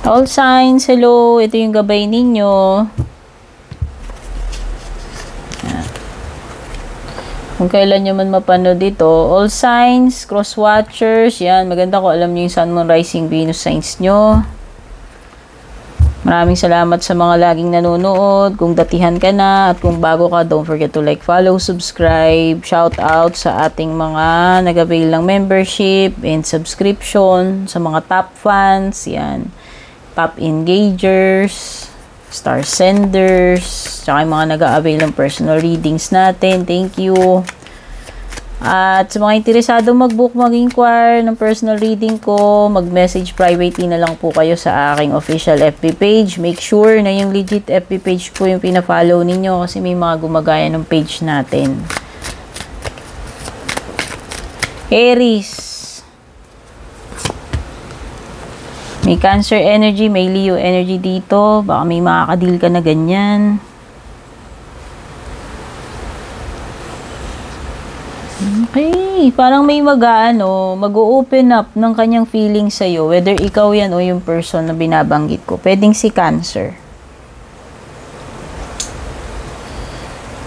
All signs, hello. Ito yung gabay ninyo. Kung kailan nyo man mapanood dito. All signs, cross watchers. Yan, maganda ko alam nyo yung Sun, Moon, Rising, Venus signs nyo. Maraming salamat sa mga laging nanonood. Kung datihan ka na at kung bago ka, don't forget to like, follow, subscribe. Shout out sa ating mga nag-avail ng membership and subscription, sa mga top fans, yan. Top engagers, star senders, tsaka yung mga nag-avail ng personal readings natin. Thank you. At sa mga interesado mag-book, mag-inquire ng personal reading ko, mag-message privately na lang po kayo sa aking official FB page. Make sure na yung legit FB page po yung pina-follow ninyo kasi may mga gumagaya ng page natin. Aries. May Cancer energy, may Leo energy dito. Baka may makakadil ka na ganyan. Okay, parang may mag-ano, mag-open up ng kanyang feeling sa iyo, whether ikaw yan o yung person na binabanggit ko. Pwedeng si Cancer.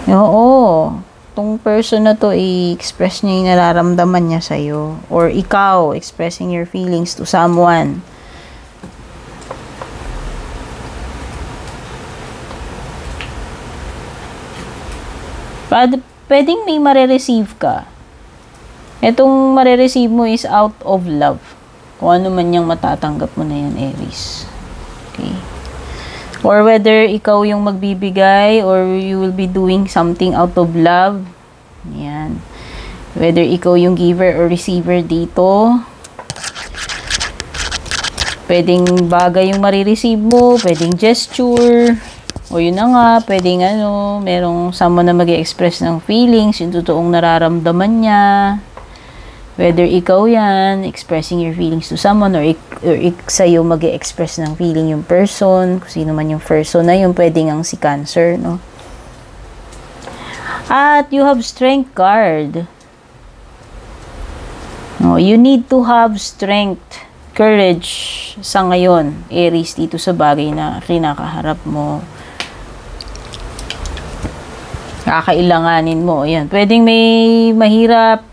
Oo, tong person na to i-express niya yung nararamdaman niya sa iyo or ikaw expressing your feelings to someone. Pwedeng may marereceive ka. Itong marereceive mo is out of love. Kung ano man yung matatanggap mo na yan, Aries. Okay. Or whether ikaw yung magbibigay or you will be doing something out of love. Yan. Whether ikaw yung giver or receiver dito. Pwedeng bagay yung marireceive mo, pwedeng gesture, o yun na nga, pwedeng ano, merong someone na mag express ng feelings, yung totoong nararamdaman niya. Whether ikaw yan, expressing your feelings to someone, or, ik, or ik, sa'yo mag express ng feeling yung person, kung sino man yung person na yun, pwedeng ang si Cancer, no? At you have strength card. No, you need to have strength, courage sa ngayon, Aries, dito sa bagay na kinakaharap mo kakailanganin mo. Ayan. Pwedeng may mahirap,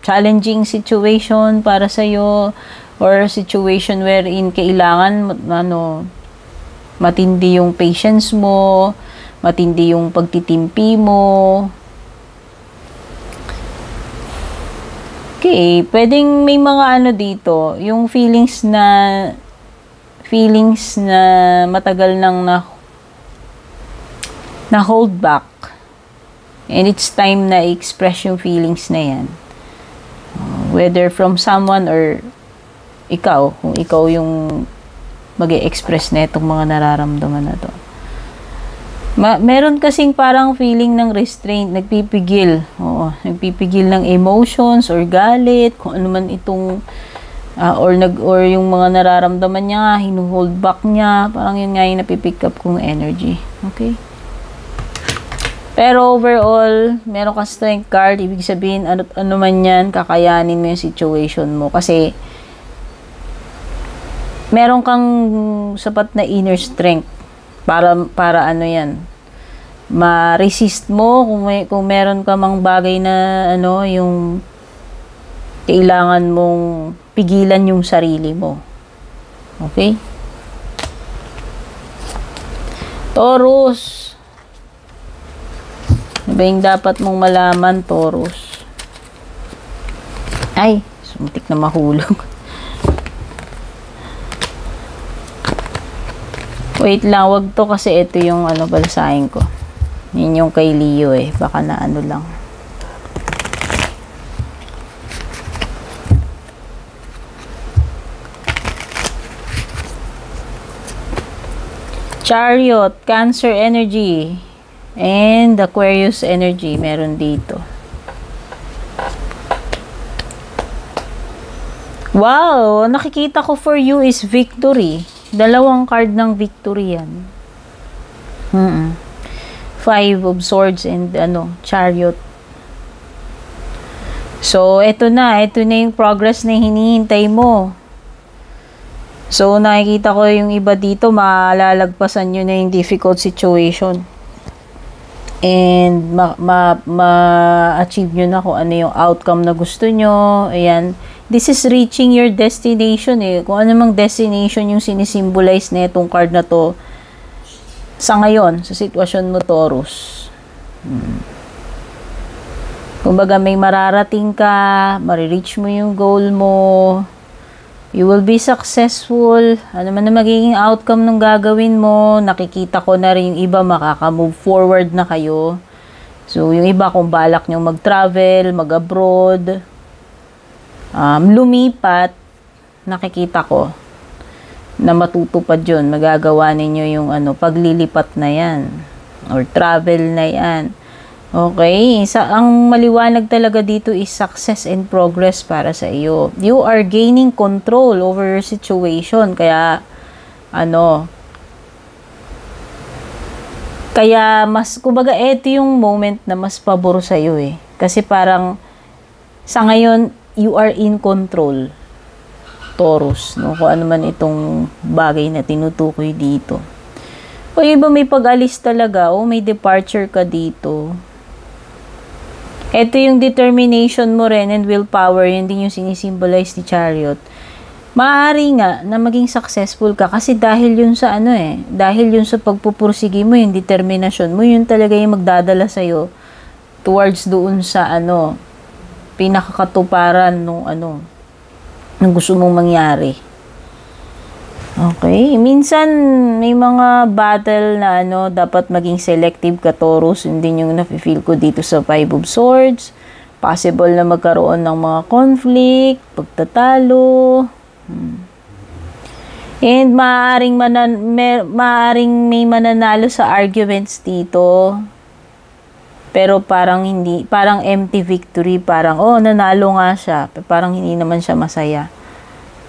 challenging situation para sa iyo or situation wherein kailangan ano matindi yung patience mo, matindi yung pagtitimpi mo. Okay, pwedeng may mga ano dito, yung feelings na feelings na matagal nang na na hold back And it's time na i-express yung feelings na yan. whether from someone or ikaw, kung ikaw yung mag express na itong mga nararamdaman na to. Ma meron kasing parang feeling ng restraint, nagpipigil. Oo, nagpipigil ng emotions or galit, kung ano man itong uh, or nag or yung mga nararamdaman niya, hinuhold back niya, parang yun nga yung napipick up kong energy. Okay? Pero overall, meron kang strength card, ibig sabihin, ano, ano man yan, kakayanin mo yung situation mo. Kasi, meron kang sapat na inner strength para, para ano yan, ma-resist mo kung, may, kung meron ka mang bagay na ano, yung kailangan mong pigilan yung sarili mo. Okay? Taurus, ano ba yung dapat mong malaman, Taurus? Ay, suntik na mahulog. Wait lang, wag to kasi ito yung ano balsahin ko. Yun yung kay Leo eh. Baka na ano lang. Chariot, Cancer Energy. And Aquarius energy meron dito. Wow! Nakikita ko for you is victory. Dalawang card ng victory yan. Mm -mm. Five of swords and ano, chariot. So, eto na. Eto na yung progress na hinihintay mo. So, nakikita ko yung iba dito, malalagpasan nyo na yung difficult situation. And, ma-achieve ma, ma nyo na kung ano yung outcome na gusto nyo. Ayan. This is reaching your destination eh. Kung ano mang destination yung sinisimbolize na itong card na to sa ngayon, sa sitwasyon mo, Taurus. Hmm. Kumbaga, may mararating ka, marireach mo yung goal mo, You will be successful. Ano man na magiging outcome ng gagawin mo, nakikita ko na rin yung iba makaka-move forward na kayo. So, yung iba kung balak nyo mag-travel, mag-abroad, um, lumipat, nakikita ko na matutupad yun. Magagawa ninyo yung ano, paglilipat na yan. Or travel na yan. Okay, sa ang maliwanag talaga dito is success and progress para sa iyo. You are gaining control over your situation kaya ano kaya mas kumbaga ito yung moment na mas pabor sa iyo eh. Kasi parang sa ngayon you are in control. Taurus, no? Kung ano man itong bagay na tinutukoy dito. O iba may pag-alis talaga, o may departure ka dito ito yung determination mo rin and willpower, yun din yung sinisimbolize ni Chariot. Maaari nga na maging successful ka kasi dahil yun sa ano eh, dahil yun sa pagpupursige mo, yung determination mo, yun talaga yung magdadala sa'yo towards doon sa ano, pinakakatuparan nung ano, ng gusto mong mangyari. Okay. Minsan, may mga battle na ano, dapat maging selective ka, Taurus. Hindi yung nafe-feel ko dito sa Five of Swords. Possible na magkaroon ng mga conflict, pagtatalo. Hmm. And maaaring, manan, may, maaaring may mananalo sa arguments dito. Pero parang hindi, parang empty victory. Parang, oh, nanalo nga siya. Parang hindi naman siya masaya.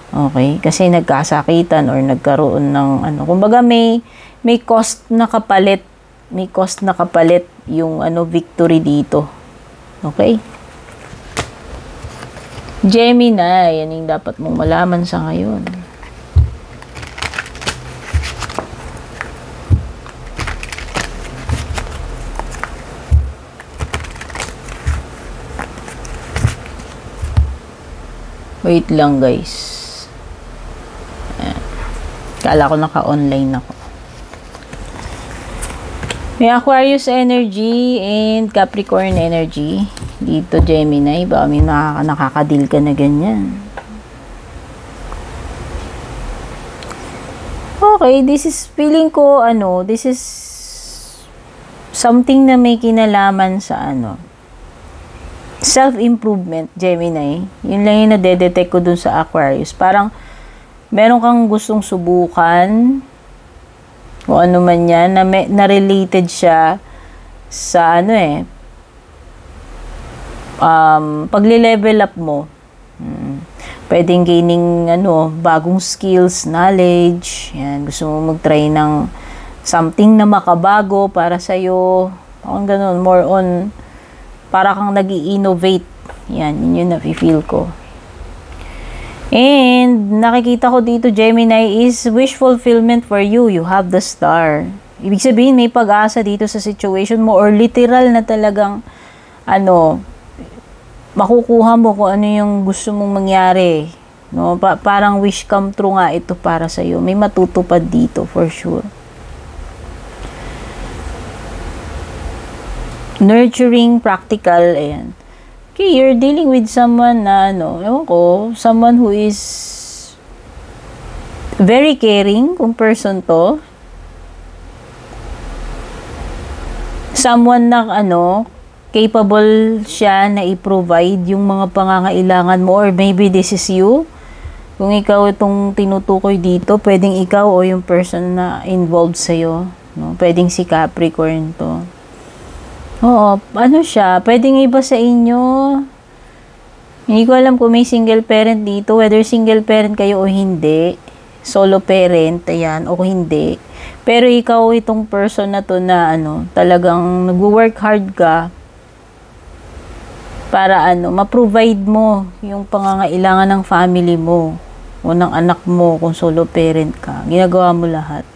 Okay? Kasi nagkasakitan or nagkaroon ng ano. Kumbaga may may cost na kapalit, may cost na kapalit yung ano victory dito. Okay? Gemini, yan yung dapat mong malaman sa ngayon. Wait lang guys. Kala ko naka-online ako. May Aquarius energy and Capricorn energy. Dito Gemini, ba may nakaka nakakadil ka na ganyan. Okay, this is feeling ko ano, this is something na may kinalaman sa ano self-improvement, Gemini. Yun lang yung nade-detect ko dun sa Aquarius. Parang meron kang gustong subukan o ano man yan na, may, na related siya sa ano eh um, pagle-level up mo. Hmm. pwedeng gaining ano bagong skills knowledge. Yan gusto mo mag-try ng something na makabago para sa iyo ang ganun more on para kang nag innovate yan yun yung nafe-feel ko And nakikita ko dito Gemini is wish fulfillment for you. You have the star. Ibig sabihin may pag-asa dito sa situation mo or literal na talagang ano makukuha mo kung ano yung gusto mong mangyari. No, pa- parang wish come true nga ito para sa iyo. May matutupad dito for sure. Nurturing, practical, ayan. Okay, you're dealing with someone na, ano, ewan ko, someone who is very caring kung person to. Someone na, ano, capable siya na i-provide yung mga pangangailangan mo or maybe this is you. Kung ikaw itong tinutukoy dito, pwedeng ikaw o yung person na involved sa'yo. No? Pwedeng si Capricorn to. Oo, ano siya, pwedeng iba sa inyo. Hindi ko alam kung may single parent dito, whether single parent kayo o hindi. Solo parent, ayan, o hindi. Pero ikaw itong person na to na ano, talagang nagwo-work hard ka para ano, ma-provide mo yung pangangailangan ng family mo. o ng anak mo kung solo parent ka. Ginagawa mo lahat.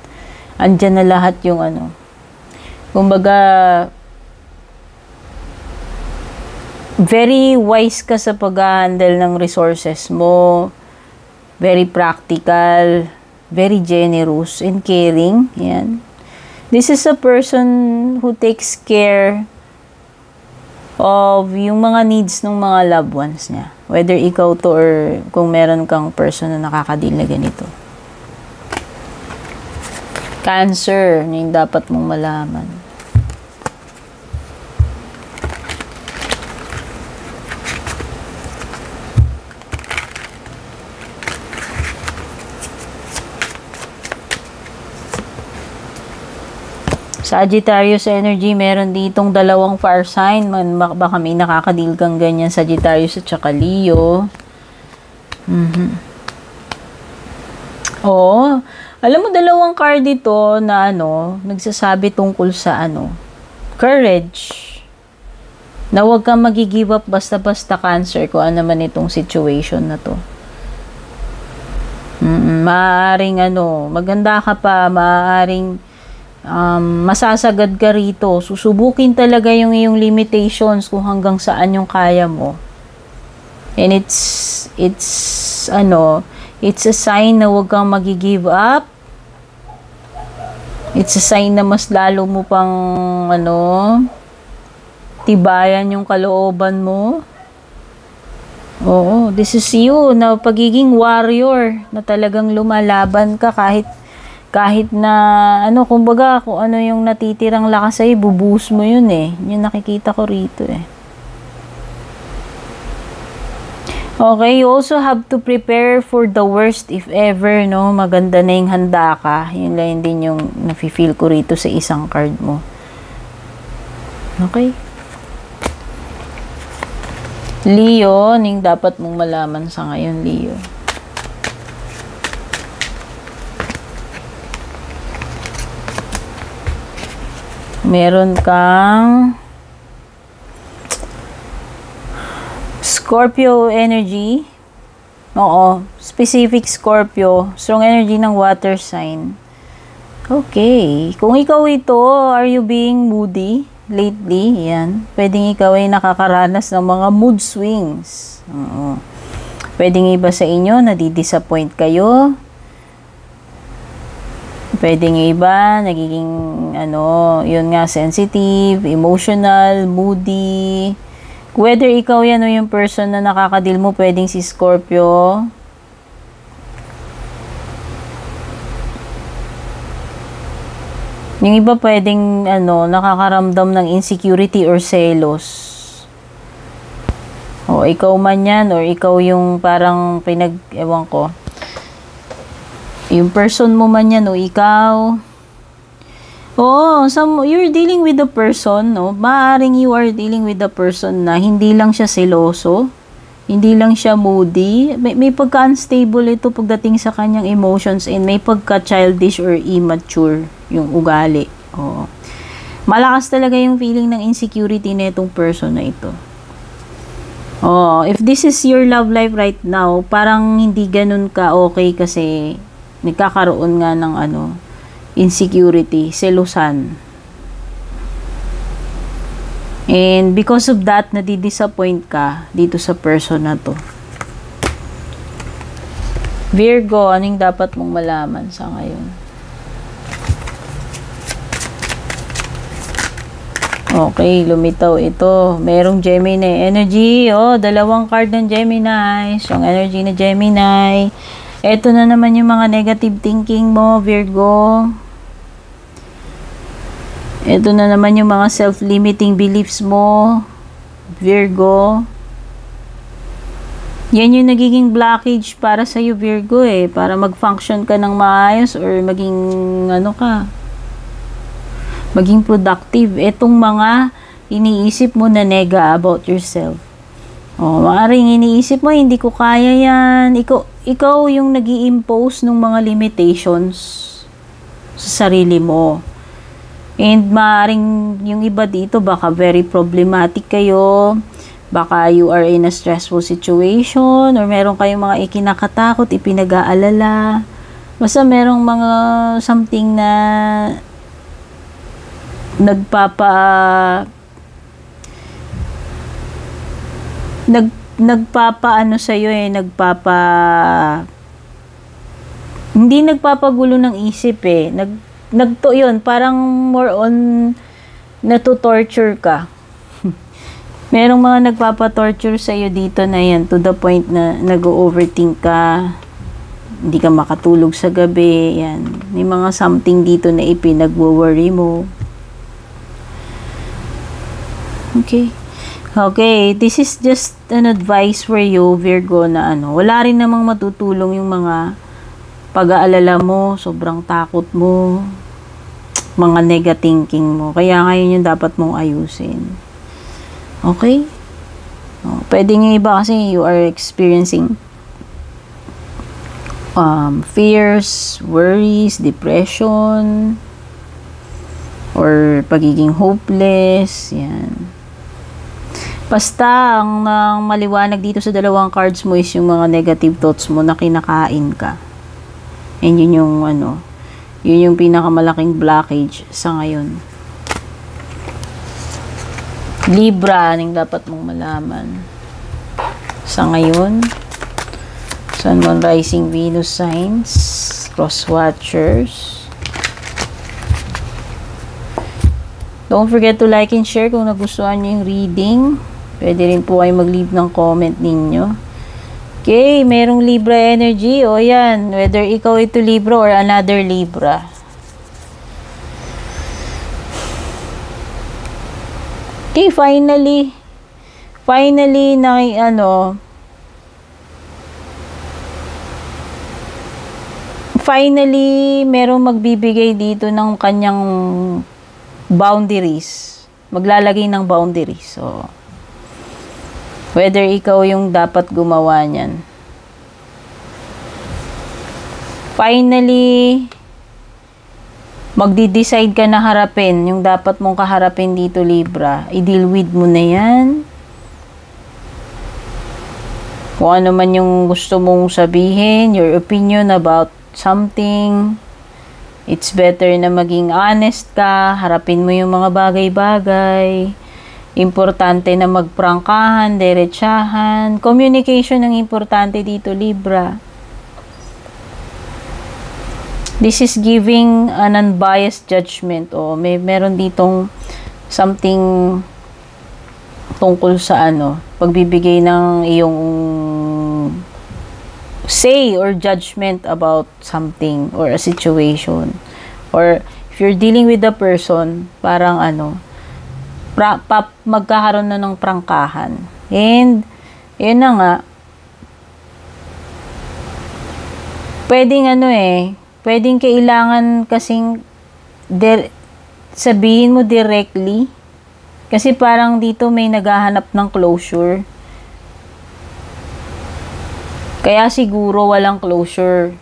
Andyan na lahat yung ano. Kumbaga, very wise ka sa pag-handle ng resources mo. Very practical, very generous and caring. Yan. This is a person who takes care of yung mga needs ng mga loved ones niya. Whether ikaw to or kung meron kang person na nakakadil na ganito. Cancer, yung dapat mong malaman. Sagittarius energy, meron ditong dalawang fire sign. Man, baka may nakakadil kang ganyan, Sagittarius at saka Leo. Mm-hmm. Oo. Alam mo, dalawang card dito na ano, nagsasabi tungkol sa ano, courage. Na huwag kang magigive up basta-basta cancer kung ano naman itong situation na to. Mm-mm, maaaring ano, maganda ka pa, maaaring um, masasagad ka rito. Susubukin talaga yung iyong limitations kung hanggang saan yung kaya mo. And it's, it's, ano, it's a sign na huwag kang magigive up. It's a sign na mas lalo mo pang, ano, tibayan yung kalooban mo. Oo, this is you na pagiging warrior na talagang lumalaban ka kahit kahit na ano kumbaga kung ano yung natitirang lakas ay bubuhos mo yun eh yung nakikita ko rito eh Okay, you also have to prepare for the worst if ever, no? Maganda na yung handa ka. Yun lang din yung nafe-feel ko rito sa isang card mo. Okay? Leo, ning dapat mong malaman sa ngayon, Leo. Meron kang Scorpio energy. Oo, specific Scorpio. Strong energy ng water sign. Okay. Kung ikaw ito, are you being moody lately? Yan. Pwedeng ikaw ay nakakaranas ng mga mood swings. Oo. Pwedeng iba sa inyo, nadi-disappoint kayo Pwedeng iba, nagiging, ano, yun nga, sensitive, emotional, moody. Whether ikaw yan o yung person na nakakadil mo, pwedeng si Scorpio. Yung iba pwedeng, ano, nakakaramdam ng insecurity or selos. O, ikaw man yan, or ikaw yung parang pinag, ewan ko, yung person mo man yan o ikaw. Oo, some, you're dealing with the person, no? Maaring you are dealing with the person na hindi lang siya seloso, hindi lang siya moody, may, may pagka-unstable ito pagdating sa kanyang emotions and may pagka-childish or immature yung ugali. Oo. Malakas talaga yung feeling ng insecurity na itong person na ito. Oh, if this is your love life right now, parang hindi ganun ka okay kasi nagkakaroon nga ng ano, insecurity, selusan. And because of that, nadi-disappoint ka dito sa person na to. Virgo, anong dapat mong malaman sa ngayon? Okay, lumitaw ito. Merong Gemini energy. Oh, dalawang card ng Gemini. Strong energy na Gemini. Ito na naman yung mga negative thinking mo, Virgo. Ito na naman yung mga self-limiting beliefs mo, Virgo. Yan yung nagiging blockage para sa iyo, Virgo eh. Para mag-function ka ng maayos or maging ano ka, maging productive. Etong mga iniisip mo na nega about yourself. Oh, maaaring iniisip mo, hindi ko kaya yan. Ikaw, ikaw yung nag impose ng mga limitations sa sarili mo. And maaaring yung iba dito, baka very problematic kayo. Baka you are in a stressful situation or meron kayong mga ikinakatakot, ipinag-aalala. Basta merong mga something na nagpapa nag nagpapaano sa iyo eh, nagpapa hindi nagpapagulo ng isip eh. Nag nagto 'yun, parang more on nato-torture ka. Merong mga nagpapa-torture sa iyo dito na yan to the point na nag-overthink ka, hindi ka makatulog sa gabi, yan. May mga something dito na ipinagwo-worry mo. Okay. Okay, this is just an advice for you, Virgo, na ano, wala rin namang matutulong yung mga pag-aalala mo, sobrang takot mo, mga negative thinking mo. Kaya ngayon yung dapat mong ayusin. Okay? Oh, pwede yung iba kasi you are experiencing um, fears, worries, depression, or pagiging hopeless, yan. Basta, ang, ang maliwanag dito sa dalawang cards mo is yung mga negative thoughts mo na kinakain ka. And yun yung, ano, yun yung pinakamalaking blockage sa ngayon. Libra, anong dapat mong malaman? Sa ngayon, Sun, Moon, Rising, Venus signs, Cross Watchers. Don't forget to like and share kung nagustuhan nyo yung reading. Pwede rin po kayo mag-leave ng comment ninyo. Okay, merong Libra energy. O yan, whether ikaw ito Libra or another Libra. Okay, finally, finally, na, ano, finally, merong magbibigay dito ng kanyang boundaries. Maglalagay ng boundaries. So, whether ikaw yung dapat gumawa niyan. Finally, magdi-decide ka na harapin yung dapat mong kaharapin dito Libra, i-deal with mo na yan. Kung ano man yung gusto mong sabihin, your opinion about something, it's better na maging honest ka, harapin mo yung mga bagay-bagay. Importante na magprangkahan, derechahan. Communication ang importante dito, Libra. This is giving an unbiased judgment. O may meron ditong something tungkol sa ano, pagbibigay ng iyong say or judgment about something or a situation. Or if you're dealing with a person, parang ano, pra, pa, magkakaroon na ng prangkahan. And, yun na nga, pwedeng ano eh, pwedeng kailangan kasing der, sabihin mo directly kasi parang dito may naghahanap ng closure. Kaya siguro walang closure.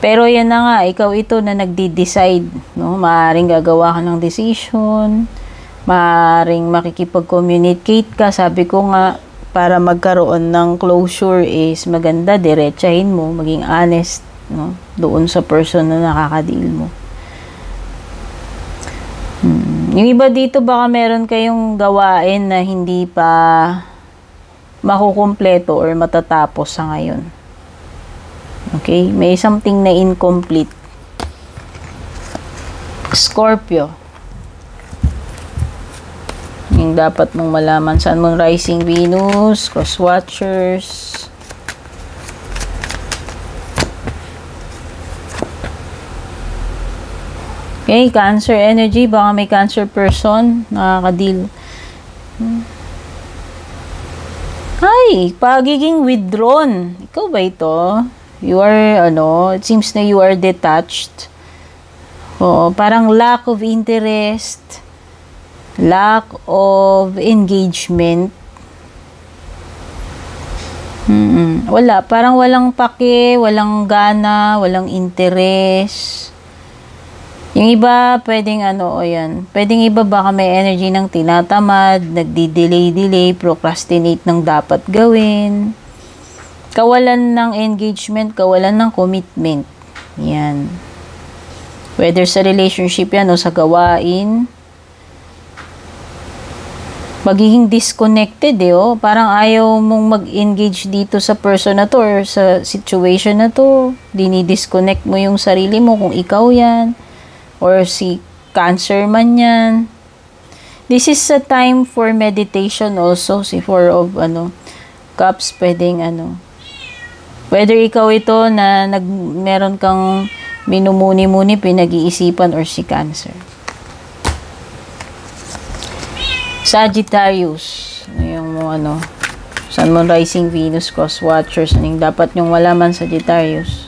Pero yan na nga, ikaw ito na nagdi-decide, no? Maaring gagawa ka ng decision, maaring makikipag-communicate ka. Sabi ko nga, para magkaroon ng closure is maganda, diretsahin mo, maging honest, no? Doon sa person na nakaka-deal mo. Hmm. Yung iba dito, baka meron kayong gawain na hindi pa makukumpleto or matatapos sa ngayon. Okay? May something na incomplete. Scorpio. Yung dapat mong malaman. Saan mong rising Venus, cross watchers, Okay, cancer energy. Baka may cancer person. Nakaka-deal. Hi, pagiging withdrawn. Ikaw ba ito? You are, ano, it seems na you are detached. Oo, parang lack of interest. Lack of engagement. Mm-mm. Wala, parang walang pake, walang gana, walang interest Yung iba, pwedeng ano, o yan. Pwedeng iba baka may energy ng tinatamad, nagdi-delay-delay, procrastinate ng dapat gawin. Kawalan ng engagement, kawalan ng commitment. Yan. Whether sa relationship yan o sa gawain. Magiging disconnected eh, oh. Parang ayaw mong mag-engage dito sa person na to or sa situation na to. Dinidisconnect mo yung sarili mo kung ikaw yan or si cancer man yan. This is a time for meditation also, si four of ano, cups, pwedeng ano, whether ikaw ito na nag, meron kang minumuni-muni, pinag-iisipan, or si cancer. Sagittarius, yung ano, Sun, Moon, Rising, Venus, Cross Watchers, anong dapat nyong malaman, Sagittarius.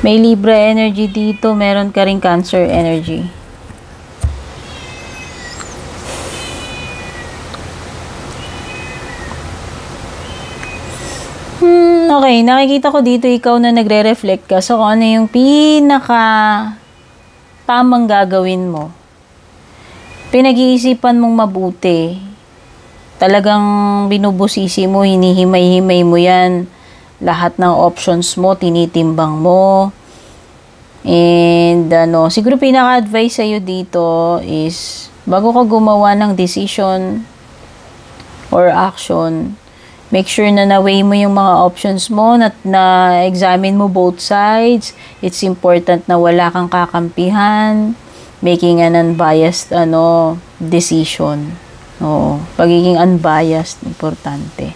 May Libra energy dito, meron ka rin Cancer energy. Okay, nakikita ko dito ikaw na nagre-reflect ka. So, kung ano yung pinaka tamang gagawin mo. Pinag-iisipan mong mabuti. Talagang binubusisi mo, hinihimay-himay mo yan lahat ng options mo, tinitimbang mo. And ano, siguro pinaka-advice sa'yo dito is bago ka gumawa ng decision or action, make sure na na-weigh mo yung mga options mo, na, na-examine mo both sides. It's important na wala kang kakampihan, making an unbiased ano, decision. Oo, pagiging unbiased, importante.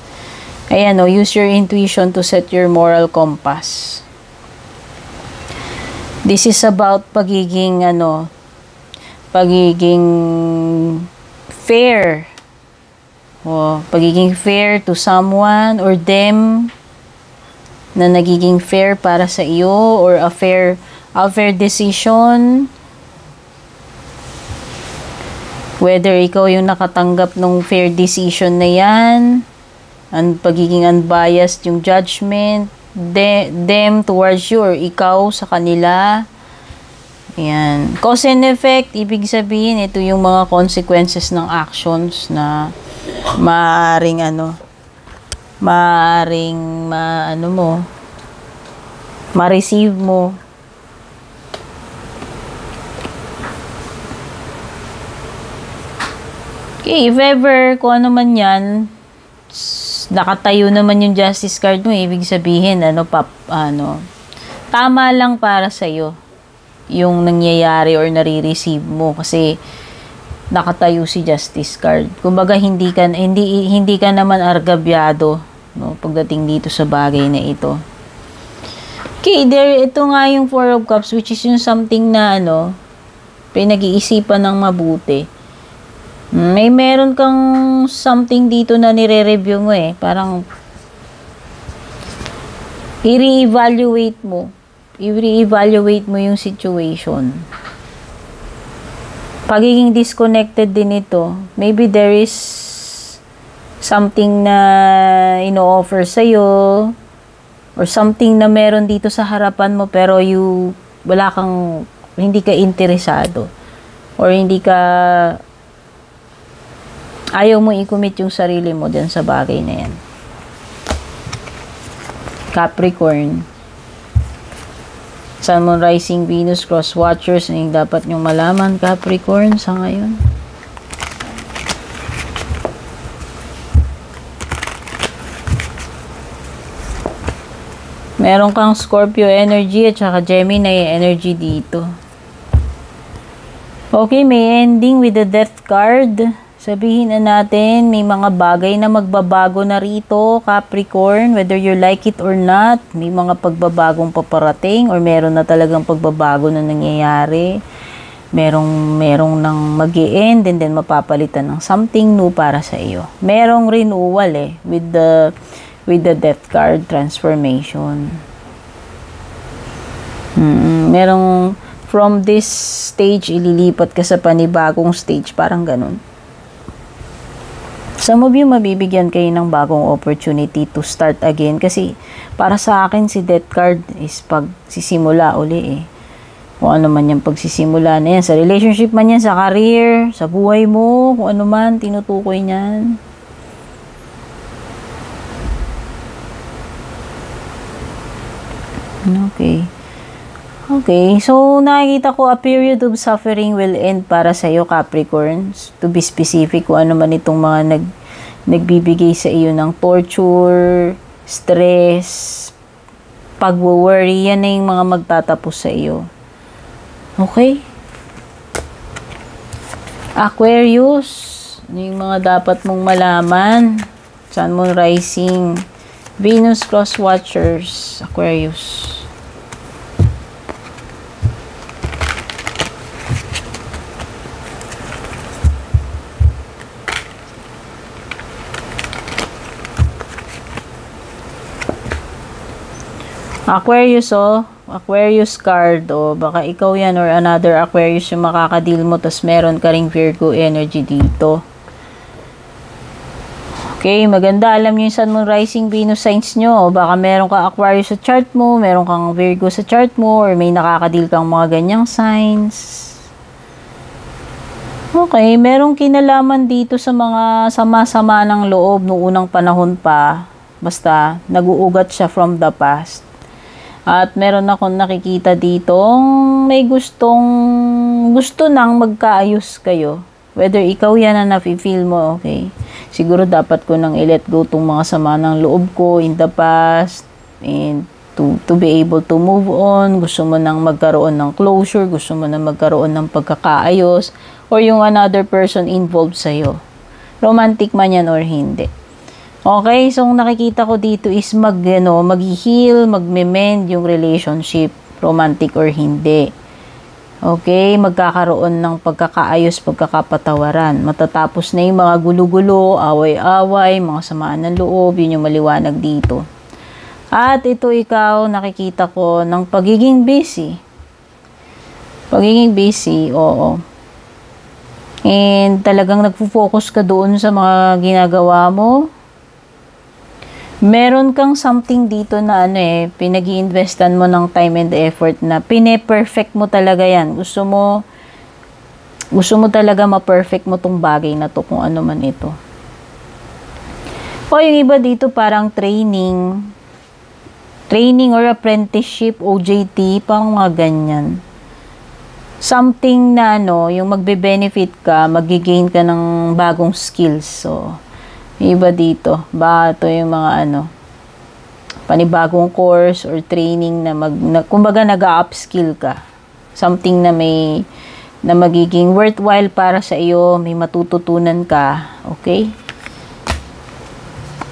Ayan o, use your intuition to set your moral compass. This is about pagiging ano, pagiging fair. O, pagiging fair to someone or them na nagiging fair para sa iyo or a fair a fair decision whether ikaw yung nakatanggap ng fair decision na yan ang pagiging unbiased yung judgment de, them towards you or ikaw sa kanila. Ayan. Cause and effect, ibig sabihin, ito yung mga consequences ng actions na maaring ano, maaring ma, ano mo, ma-receive mo. Okay, if ever, kung ano man yan, nakatayo naman yung justice card mo, ibig sabihin, ano, pap, ano, tama lang para sa iyo yung nangyayari or nare-receive mo kasi nakatayo si justice card. Kumbaga hindi ka hindi hindi ka naman argabyado no pagdating dito sa bagay na ito. Okay, there ito nga yung Four of Cups which is yung something na ano pinag-iisipan ng mabuti may meron kang something dito na nire-review mo eh. Parang i-re-evaluate mo. I-re-evaluate mo yung situation. Pagiging disconnected din ito. Maybe there is something na ino-offer sa'yo or something na meron dito sa harapan mo pero you wala kang hindi ka interesado or hindi ka ayaw mo i-commit yung sarili mo dyan sa bagay na yan. Capricorn. Sun, Moon, Rising, Venus, Cross Watchers. Ano yung dapat nyong malaman, Capricorn, sa ngayon? Meron kang Scorpio energy at saka Gemini energy dito. Okay, may ending with the death card. Sabihin na natin, may mga bagay na magbabago na rito, Capricorn, whether you like it or not. May mga pagbabagong paparating or meron na talagang pagbabago na nangyayari. Merong, merong nang mag end and then mapapalitan ng something new para sa iyo. Merong renewal eh, with the, with the death card transformation. Hmm, merong from this stage, ililipat ka sa panibagong stage, parang ganun Some of you mabibigyan kayo ng bagong opportunity to start again kasi para sa akin si death card is pag sisimula uli eh. Kung ano man yung pagsisimula na yan. Sa relationship man yan, sa career, sa buhay mo, kung ano man, tinutukoy niyan. Okay. Okay, so nakikita ko a period of suffering will end para sa iyo Capricorns. To be specific, kung ano man itong mga nag, nagbibigay sa iyo ng torture, stress, pag-worry, yan na yung mga magtatapos sa iyo. Okay? Aquarius, ano yung mga dapat mong malaman? Sun, Moon, Rising, Venus, Cross Watchers, Aquarius. Aquarius, oh. Aquarius card, oh. Baka ikaw yan or another Aquarius yung makakadeal mo, tas meron ka ring Virgo energy dito. Okay, maganda. Alam niyo yung Sun, Moon, Rising, Venus signs nyo. Baka meron ka Aquarius sa chart mo, meron kang Virgo sa chart mo, or may nakakadeal kang mga ganyang signs. Okay, merong kinalaman dito sa mga sama-sama ng loob noong unang panahon pa. Basta, nag-uugat siya from the past. At meron akong nakikita dito may gustong gusto nang magkaayos kayo. Whether ikaw yan na nafe-feel mo, okay. Siguro dapat ko nang i-let go tong mga sama ng loob ko in the past and to, to be able to move on. Gusto mo nang magkaroon ng closure, gusto mo nang magkaroon ng pagkakaayos or yung another person involved sa'yo. Romantic man yan or hindi. Okay, so ang nakikita ko dito is mag, ano, mag-heal, mag-mend yung relationship, romantic or hindi. Okay, magkakaroon ng pagkakaayos, pagkakapatawaran. Matatapos na yung mga gulo-gulo, away-away, mga samaan ng loob, yun yung maliwanag dito. At ito ikaw, nakikita ko ng pagiging busy. Pagiging busy, oo. And talagang nagfo-focus ka doon sa mga ginagawa mo, meron kang something dito na ano eh, pinag investan mo ng time and effort na pine-perfect mo talaga yan. Gusto mo, gusto mo talaga ma-perfect mo tong bagay na to kung ano man ito. O yung iba dito parang training, training or apprenticeship, OJT, pang mga ganyan. Something na ano, yung magbe-benefit ka, magigain ka ng bagong skills. So, iba dito. Ba, ito yung mga ano, panibagong course or training na mag, na, kumbaga nag-upskill ka. Something na may, na magiging worthwhile para sa iyo, may matututunan ka. Okay?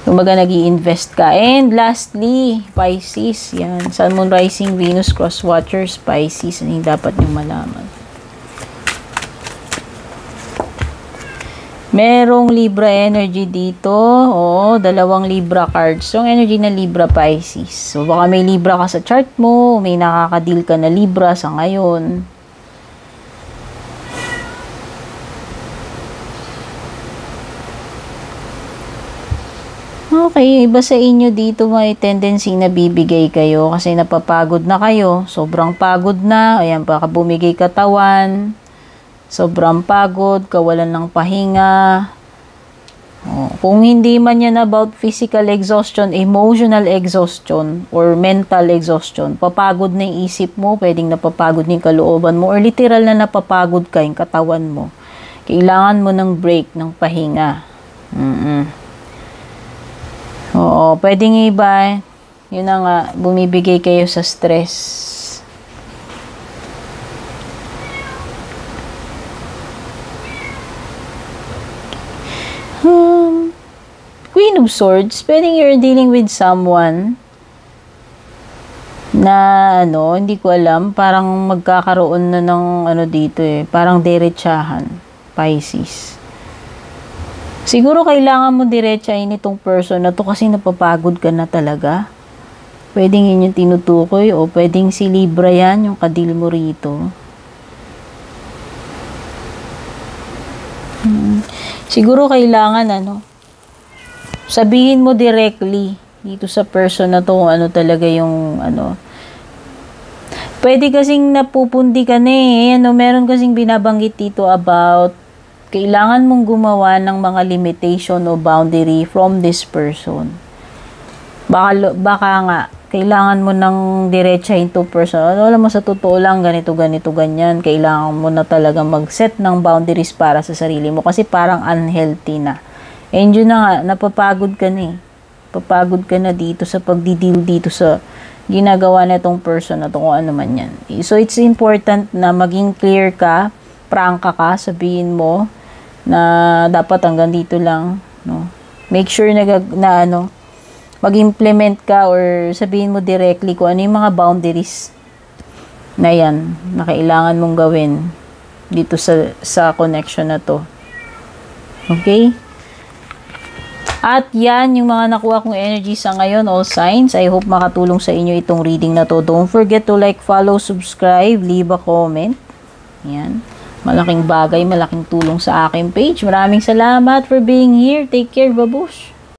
Kumbaga nag invest ka. And lastly, Pisces. Yan. Sun, Moon, Rising, Venus, Cross Watchers, Pisces. Ano yung dapat yung malaman? Merong Libra energy dito. Oo, dalawang Libra cards. So, energy na Libra Pisces. So, baka may Libra ka sa chart mo, may nakaka-deal ka na Libra sa ngayon. Okay, iba sa inyo dito may tendency na bibigay kayo kasi napapagod na kayo. Sobrang pagod na. Ayan, baka bumigay katawan sobrang pagod, kawalan ng pahinga. Oh, kung hindi man yan about physical exhaustion, emotional exhaustion, or mental exhaustion, papagod na yung isip mo, pwedeng napapagod na yung kalooban mo, or literal na napapagod ka yung katawan mo. Kailangan mo ng break, ng pahinga. Mm-mm. Oo, pwedeng iba, yun na nga, bumibigay kayo sa stress Um, Queen of Swords, pwedeng you're dealing with someone na ano, hindi ko alam, parang magkakaroon na ng ano dito eh, parang diretsahan, Pisces. Siguro kailangan mo diretsahin itong person na to kasi napapagod ka na talaga. Pwedeng yun yung tinutukoy o pwedeng si Libra yan, yung kadil mo rito. Hmm. Siguro kailangan ano, sabihin mo directly dito sa person na to ano talaga yung ano. Pwede kasing napupundi ka na eh. Ano, meron kasing binabanggit dito about kailangan mong gumawa ng mga limitation o boundary from this person. Baka, baka nga, kailangan mo ng diretsahin to person. Ano, alam mo, sa totoo lang, ganito, ganito, ganyan. Kailangan mo na talaga mag-set ng boundaries para sa sarili mo kasi parang unhealthy na. And yun na nga, napapagod ka na eh. Papagod ka na dito sa pagdideal dito sa ginagawa na itong person na kung ano man yan. So, it's important na maging clear ka, prangka ka, sabihin mo na dapat hanggang dito lang, no? Make sure na, na ano, mag-implement ka or sabihin mo directly kung ano yung mga boundaries na yan na kailangan mong gawin dito sa, sa connection na to. Okay? At yan, yung mga nakuha kong energy sa ngayon, all signs. I hope makatulong sa inyo itong reading na to. Don't forget to like, follow, subscribe, leave a comment. Yan. Malaking bagay, malaking tulong sa aking page. Maraming salamat for being here. Take care, babush.